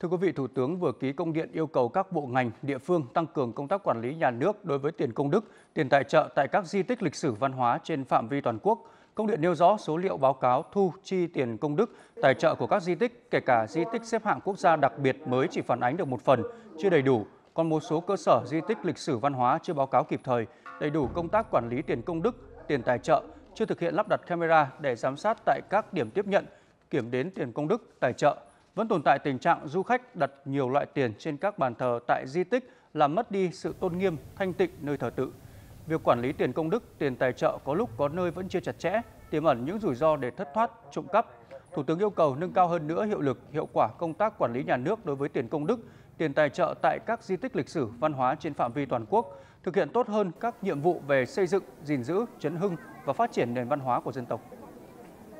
Thưa quý vị, Thủ tướng vừa ký công điện yêu cầu các bộ ngành, địa phương tăng cường công tác quản lý nhà nước đối với tiền công đức, tiền tài trợ tại các di tích lịch sử văn hóa trên phạm vi toàn quốc. Công điện nêu rõ số liệu báo cáo thu chi tiền công đức, tài trợ của các di tích, kể cả di tích xếp hạng quốc gia đặc biệt mới chỉ phản ánh được một phần, chưa đầy đủ. Còn một số cơ sở di tích lịch sử văn hóa chưa báo cáo kịp thời, đầy đủ công tác quản lý tiền công đức, tiền tài trợ, chưa thực hiện lắp đặt camera để giám sát tại các điểm tiếp nhận, kiểm đến tiền công đức, tài trợ. Vẫn tồn tại tình trạng du khách đặt nhiều loại tiền trên các bàn thờ tại di tích làm mất đi sự tôn nghiêm, thanh tịnh nơi thờ tự. Việc quản lý tiền công đức, tiền tài trợ có lúc có nơi vẫn chưa chặt chẽ, tiềm ẩn những rủi ro để thất thoát, trộm cắp. Thủ tướng yêu cầu nâng cao hơn nữa hiệu lực, hiệu quả công tác quản lý nhà nước đối với tiền công đức, tiền tài trợ tại các di tích lịch sử, văn hóa trên phạm vi toàn quốc, thực hiện tốt hơn các nhiệm vụ về xây dựng, gìn giữ, chấn hưng và phát triển nền văn hóa của dân tộc.